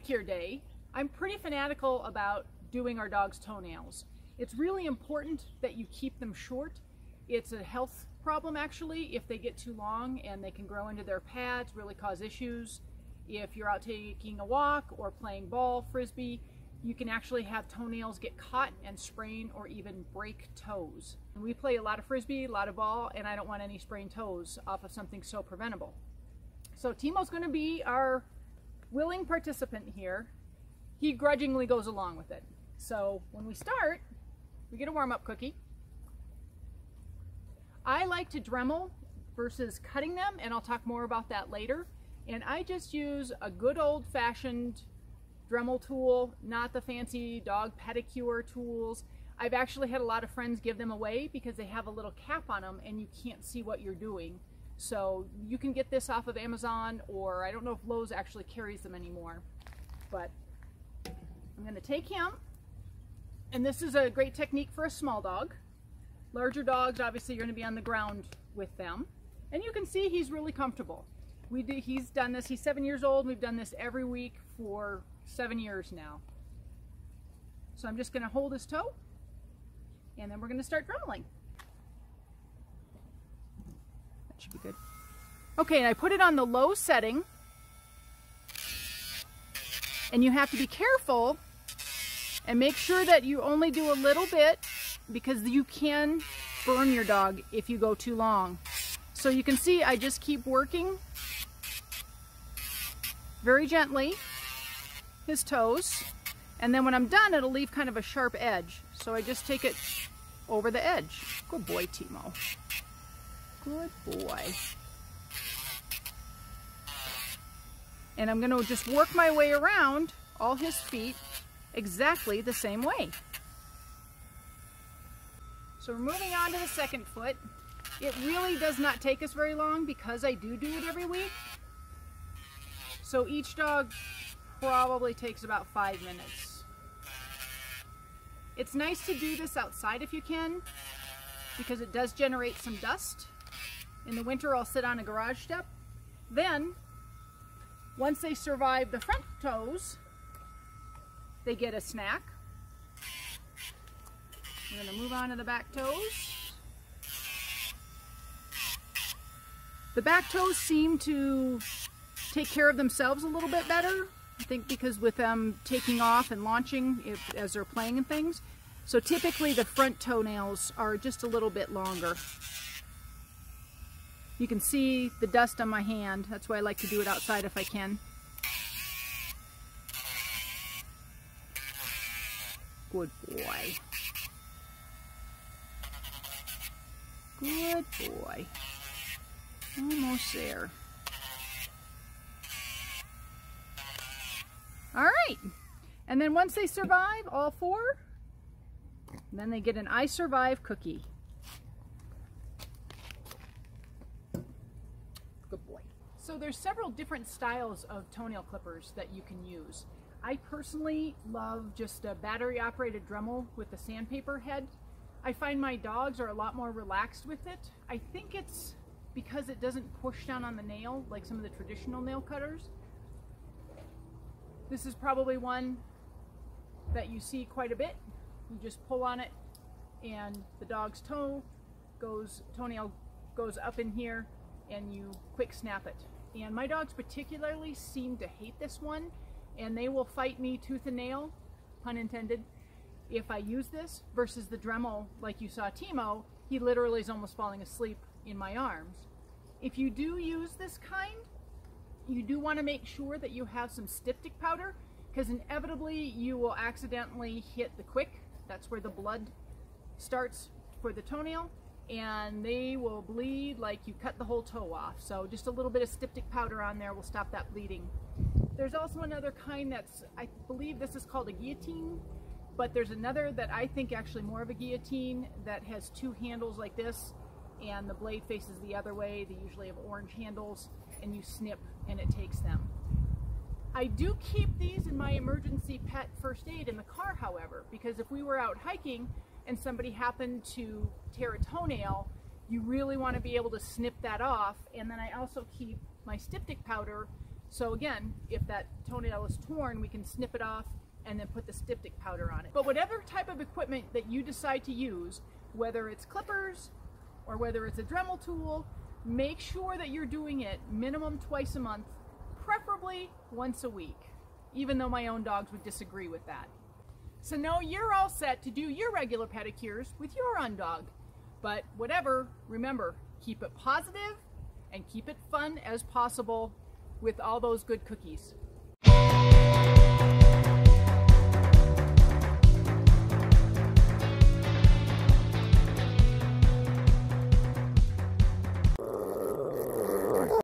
pedicure day, I'm pretty fanatical about doing our dog's toenails. It's really important that you keep them short. It's a health problem actually if they get too long and they can grow into their pads, really cause issues. If you're out taking a walk or playing ball, frisbee, you can actually have toenails get caught and sprain or even break toes. And we play a lot of frisbee, a lot of ball, and I don't want any sprained toes off of something so preventable. So Timo's going to be our willing participant here. He grudgingly goes along with it. So when we start, we get a warm-up cookie. I like to Dremel versus cutting them, and I'll talk more about that later. And I just use a good old-fashioned Dremel tool, not the fancy dog pedicure tools. I've actually had a lot of friends give them away because they have a little cap on them and you can't see what you're doing. So you can get this off of Amazon or I don't know if Lowe's actually carries them anymore. But I'm going to take him and this is a great technique for a small dog. Larger dogs, obviously you're to be on the ground with them. And you can see he's really comfortable. We do, he's done this, he's seven years old. We've done this every week for seven years now. So I'm just going to hold his toe and then we're going to start dremeling. Should be good. Okay, and I put it on the low setting. And you have to be careful and make sure that you only do a little bit because you can burn your dog if you go too long. So you can see I just keep working very gently his toes. And then when I'm done, it'll leave kind of a sharp edge. So I just take it over the edge. Good boy, Timo. Good boy. And I'm going to just work my way around all his feet exactly the same way. So we're moving on to the second foot. It really does not take us very long because I do do it every week. So each dog probably takes about five minutes. It's nice to do this outside if you can because it does generate some dust. In the winter I'll sit on a garage step. Then, once they survive the front toes, they get a snack. We're to move on to the back toes. The back toes seem to take care of themselves a little bit better I think because with them taking off and launching if, as they're playing and things. So typically the front toenails are just a little bit longer. You can see the dust on my hand. That's why I like to do it outside if I can. Good boy. Good boy. Almost there. All right. And then once they survive, all four, then they get an I Survive cookie. Good boy. So there's several different styles of toenail clippers that you can use. I personally love just a battery operated Dremel with the sandpaper head. I find my dogs are a lot more relaxed with it. I think it's because it doesn't push down on the nail like some of the traditional nail cutters. This is probably one that you see quite a bit. You just pull on it and the dog's toe goes, toenail goes up in here and you quick snap it. And my dogs particularly seem to hate this one and they will fight me tooth and nail, pun intended, if I use this versus the Dremel like you saw Timo, he literally is almost falling asleep in my arms. If you do use this kind, you do want to make sure that you have some styptic powder because inevitably you will accidentally hit the quick. That's where the blood starts for the toenail and they will bleed like you cut the whole toe off. So just a little bit of styptic powder on there will stop that bleeding. There's also another kind that's, I believe this is called a guillotine, but there's another that I think actually more of a guillotine that has two handles like this and the blade faces the other way. They usually have orange handles and you snip and it takes them. I do keep these in my emergency pet first aid in the car, however, because if we were out hiking and somebody happened to tear a toenail, you really want to be able to snip that off. And then I also keep my styptic powder So again, if that toenail is torn, we can snip it off and then put the styptic powder on it. But whatever type of equipment that you decide to use, whether it's clippers or whether it's a Dremel tool, make sure that you're doing it minimum twice a month, preferably once a week, even though my own dogs would disagree with that. So now you're all set to do your regular pedicures with your undog. But whatever, remember, keep it positive and keep it fun as possible with all those good cookies.